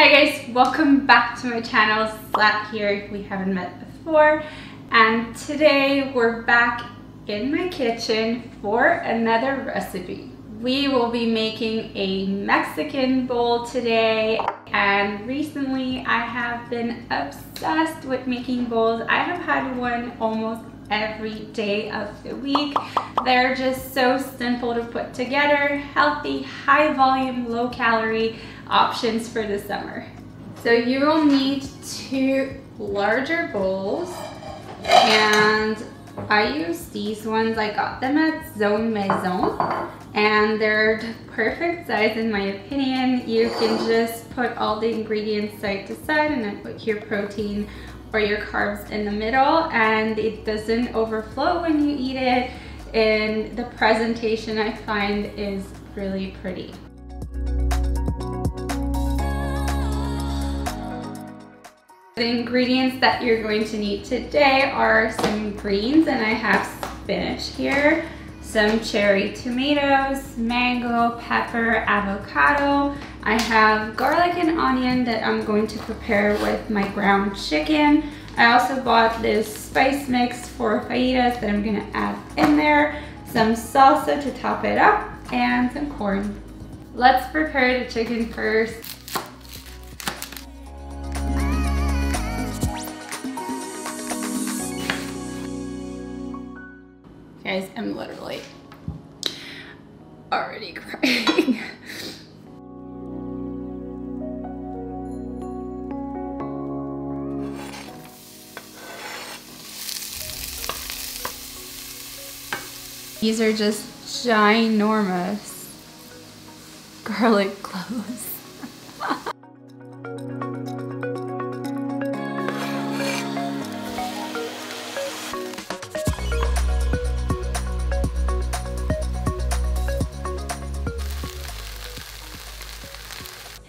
Hi guys, welcome back to my channel. Zlat here if we haven't met before. And today we're back in my kitchen for another recipe. We will be making a Mexican bowl today. And recently I have been obsessed with making bowls. I have had one almost every day of the week. They're just so simple to put together, healthy, high volume, low calorie options for the summer. So you will need two larger bowls and I use these ones. I got them at Zone Maison and they're the perfect size in my opinion. You can just put all the ingredients side to side and then put your protein or your carbs in the middle and it doesn't overflow when you eat it and the presentation I find is really pretty. The ingredients that you're going to need today are some greens and I have spinach here, some cherry tomatoes, mango, pepper, avocado. I have garlic and onion that I'm going to prepare with my ground chicken. I also bought this spice mix for fajitas that I'm gonna add in there, some salsa to top it up, and some corn. Let's prepare the chicken first. Guys, I'm literally already crying. These are just ginormous garlic cloves.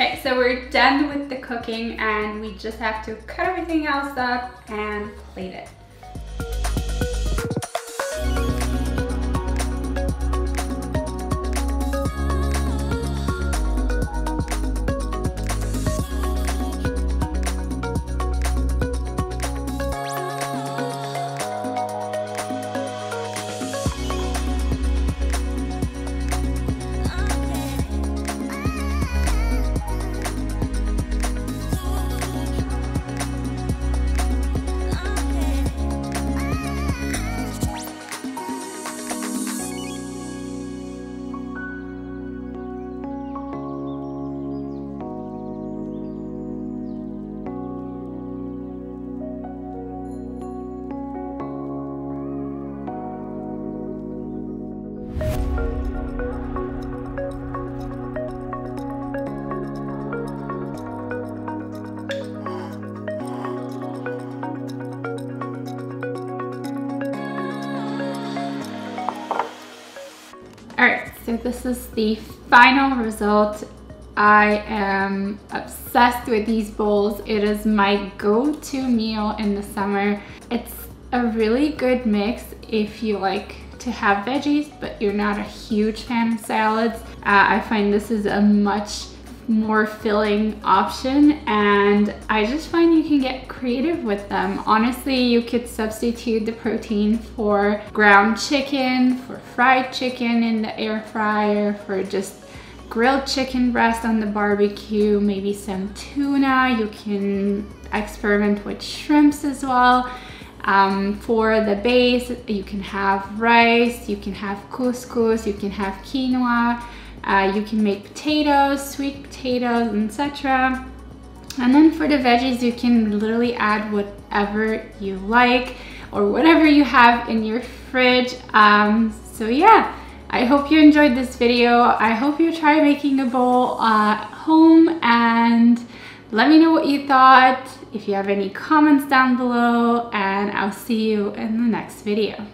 Okay, so we're done with the cooking and we just have to cut everything else up and plate it. So this is the final result. I am obsessed with these bowls. It is my go-to meal in the summer. It's a really good mix if you like to have veggies, but you're not a huge fan of salads. Uh, I find this is a much more filling option and I just find you can get creative with them. Honestly, you could substitute the protein for ground chicken, for fried chicken in the air fryer, for just grilled chicken breast on the barbecue, maybe some tuna. You can experiment with shrimps as well. Um, for the base, you can have rice, you can have couscous, you can have quinoa. Uh, you can make potatoes, sweet potatoes, etc. And then for the veggies, you can literally add whatever you like or whatever you have in your fridge. Um, so yeah, I hope you enjoyed this video. I hope you try making a bowl at home and let me know what you thought. If you have any comments down below and I'll see you in the next video.